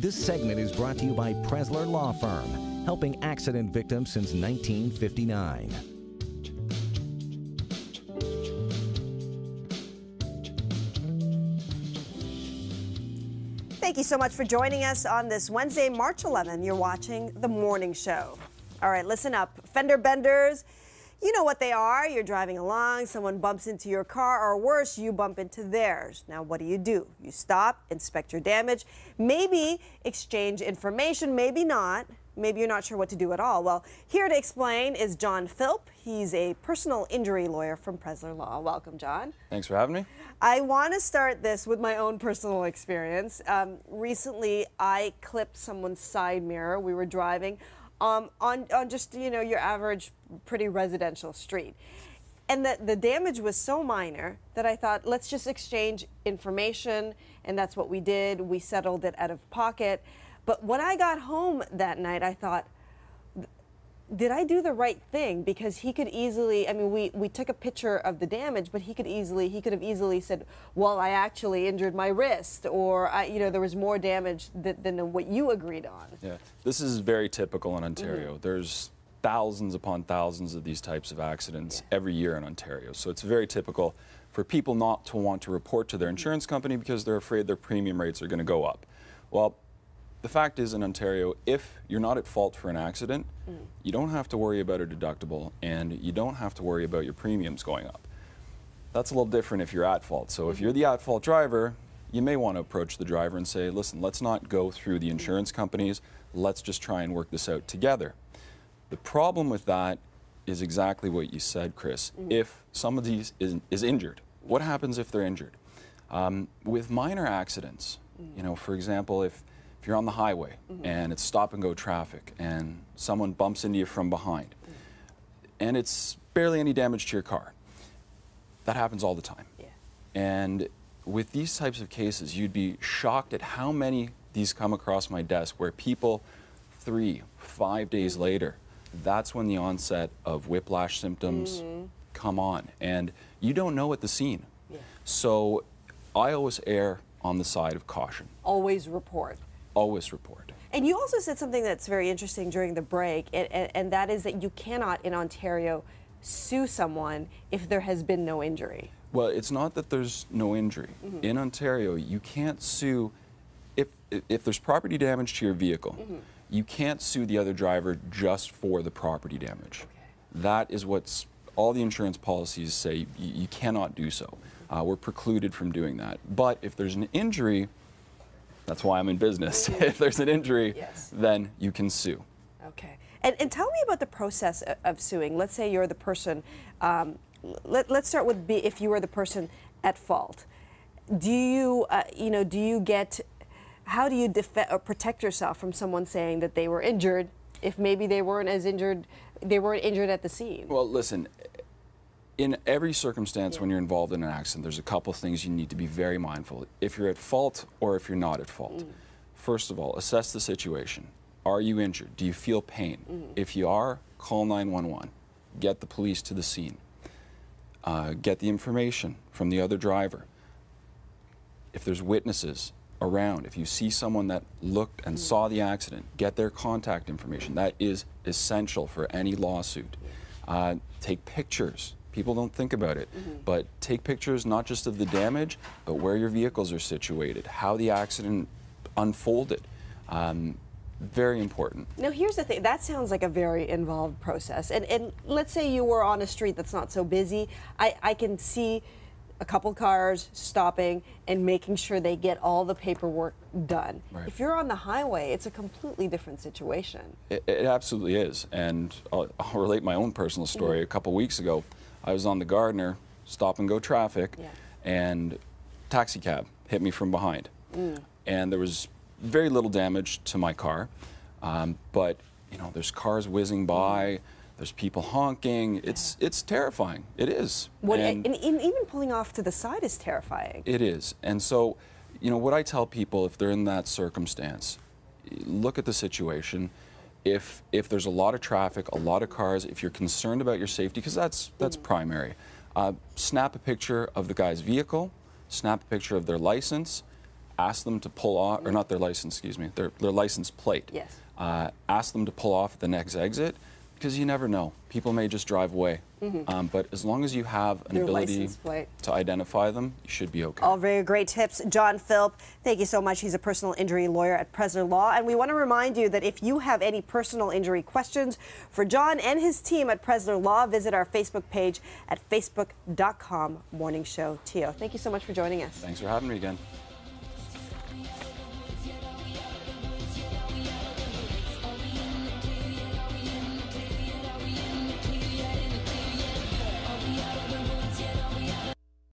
This segment is brought to you by Preszler Law Firm, helping accident victims since 1959. Thank you so much for joining us on this Wednesday, March 11. You're watching The Morning Show. All right, listen up. Fender benders, you know what they are. You're driving along, someone bumps into your car, or worse, you bump into theirs. Now, what do you do? You stop, inspect your damage, maybe exchange information, maybe not. Maybe you're not sure what to do at all. Well, here to explain is John Philp. He's a personal injury lawyer from Preszler Law. Welcome, John. Thanks for having me. I want to start this with my own personal experience. Um, recently, I clipped someone's side mirror. We were driving um, on, on just, you know, your average pretty residential street. And the, the damage was so minor that I thought, let's just exchange information. And that's what we did. We settled it out of pocket. But when I got home that night, I thought, did I do the right thing? Because he could easily, I mean, we, we took a picture of the damage, but he could easily, he could have easily said, well, I actually injured my wrist, or, I, you know, there was more damage than, than what you agreed on. Yeah, this is very typical in Ontario. Mm -hmm. There's thousands upon thousands of these types of accidents yeah. every year in Ontario. So it's very typical for people not to want to report to their insurance company because they're afraid their premium rates are going to go up. Well, the fact is in Ontario, if you're not at fault for an accident, mm. you don't have to worry about a deductible and you don't have to worry about your premiums going up. That's a little different if you're at fault. So mm -hmm. if you're the at fault driver, you may want to approach the driver and say, listen, let's not go through the insurance companies, let's just try and work this out together. The problem with that is exactly what you said, Chris. Mm -hmm. If somebody is, is injured, what happens if they're injured? Um, with minor accidents, mm. you know, for example, if if you're on the highway mm -hmm. and it's stop and go traffic and someone bumps into you from behind mm -hmm. and it's barely any damage to your car, that happens all the time. Yeah. And with these types of cases, you'd be shocked at how many these come across my desk where people three, five days mm -hmm. later, that's when the onset of whiplash symptoms mm-hmm. come on. And you don't know at the scene. Yeah. So I always err on the side of caution. Always report always report. And you also said something that's very interesting during the break, and, and, and, that is that you cannot in Ontario sue someone if there has been no injury. Well, it's not that there's no injury. Mm -hmm. In Ontario, you can't sue if, if there's property damage to your vehicle. Mm -hmm. You can't sue the other driver just for the property damage. Okay. That is what's all the insurance policies say you, you cannot do so. Uh, we're precluded from doing that. But if there's an injury, that's why I'm in business. if there's an injury, yes. then you can sue. Okay. And, and tell me about the process of suing. Let's say you're the person, um, let, us start with B, if you were the person at fault. Do you, uh, you know, do you get, how do you defend or protect yourself from someone saying that they were injured if maybe they weren't as injured, they weren't injured at the scene? Well, listen, in every circumstance yeah. when you're involved in an accident, there's a couple things you need to be very mindful. If you're at fault or if you're not at fault. Mm. First of all, assess the situation. Are you injured? Do you feel pain? Mm. If you are, call 911. Get the police to the scene. Uh, get the information from the other driver. If there's witnesses around, if you see someone that looked and mm. saw the accident, get their contact information. That is essential for any lawsuit. Uh, take pictures People don't think about it. Mm -hmm. But take pictures not just of the damage, but where your vehicles are situated, how the accident unfolded. Um, very important. Now, here's the thing. That sounds like a very involved process. And, and let's say you were on a street that's not so busy. I, I can see a couple cars stopping and making sure they get all the paperwork done. Right. If you're on the highway, it's a completely different situation. It, it absolutely is. And I'll, I'll, relate my own personal story. Mm -hmm. A couple weeks ago, I was on the Gardiner, stop and go traffic, yeah. and taxi cab hit me from behind. Mm. And there was very little damage to my car, um, but you know, there's cars whizzing by. Mm. There's people honking. It's it's terrifying. It is. What, and, and, and even pulling off to the side is terrifying. It is. And so, you know, what I tell people if they're in that circumstance, look at the situation if if there's a lot of traffic, a lot of cars, if you're concerned about your safety, because that's that's mm. primary, uh, snap a picture of the guy's vehicle, snap a picture of their license, ask them to pull off, or not their license, excuse me, their, their license plate. Yes. Uh, ask them to pull off at the next exit because you never know. People may just drive away. Um, but as long as you have an Your ability to identify them, you should be okay. All very great tips. John Philp, thank you so much. He's a personal injury lawyer at Preszler Law. And we want to remind you that if you have any personal injury questions for John and his team at Preszler Law, visit our Facebook page at facebook.com morning show. Thank you so much for joining us. Thanks for having me again.